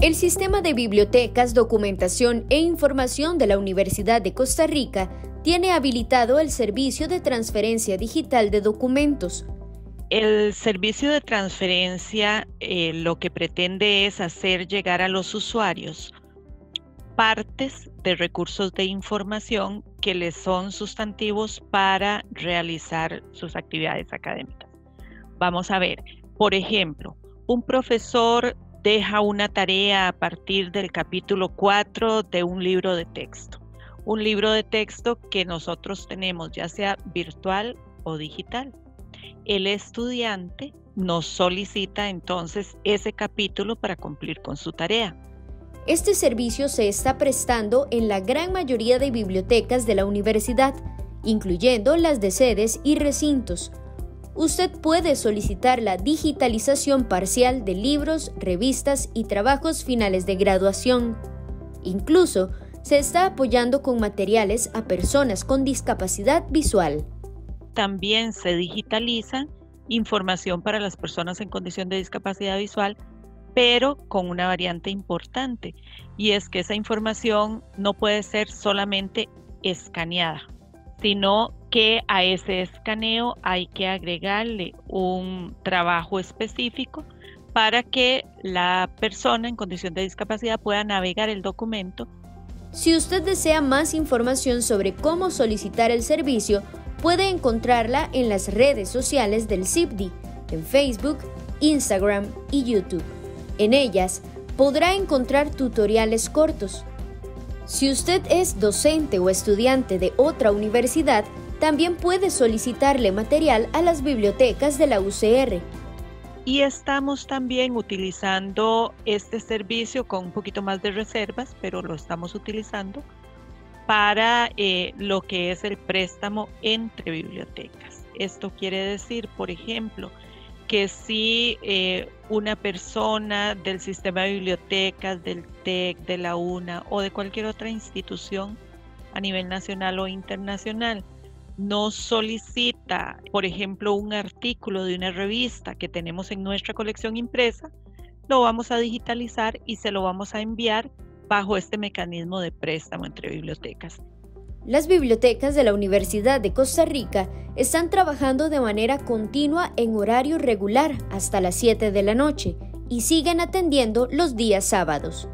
El Sistema de Bibliotecas, Documentación e Información de la Universidad de Costa Rica tiene habilitado el servicio de transferencia digital de documentos. El servicio de transferencia eh, lo que pretende es hacer llegar a los usuarios partes de recursos de información que les son sustantivos para realizar sus actividades académicas. Vamos a ver, por ejemplo, un profesor deja una tarea a partir del capítulo 4 de un libro de texto. Un libro de texto que nosotros tenemos ya sea virtual o digital. El estudiante nos solicita entonces ese capítulo para cumplir con su tarea. Este servicio se está prestando en la gran mayoría de bibliotecas de la universidad, incluyendo las de sedes y recintos, usted puede solicitar la digitalización parcial de libros, revistas y trabajos finales de graduación. Incluso se está apoyando con materiales a personas con discapacidad visual. También se digitaliza información para las personas en condición de discapacidad visual, pero con una variante importante, y es que esa información no puede ser solamente escaneada, sino que a ese escaneo hay que agregarle un trabajo específico para que la persona en condición de discapacidad pueda navegar el documento. Si usted desea más información sobre cómo solicitar el servicio, puede encontrarla en las redes sociales del CIPDI, en Facebook, Instagram y YouTube. En ellas podrá encontrar tutoriales cortos. Si usted es docente o estudiante de otra universidad, también puede solicitarle material a las bibliotecas de la UCR. Y estamos también utilizando este servicio con un poquito más de reservas, pero lo estamos utilizando para eh, lo que es el préstamo entre bibliotecas. Esto quiere decir, por ejemplo, que si eh, una persona del sistema de bibliotecas, del TEC, de la UNA o de cualquier otra institución a nivel nacional o internacional no solicita, por ejemplo, un artículo de una revista que tenemos en nuestra colección impresa, lo vamos a digitalizar y se lo vamos a enviar bajo este mecanismo de préstamo entre bibliotecas. Las bibliotecas de la Universidad de Costa Rica están trabajando de manera continua en horario regular hasta las 7 de la noche y siguen atendiendo los días sábados.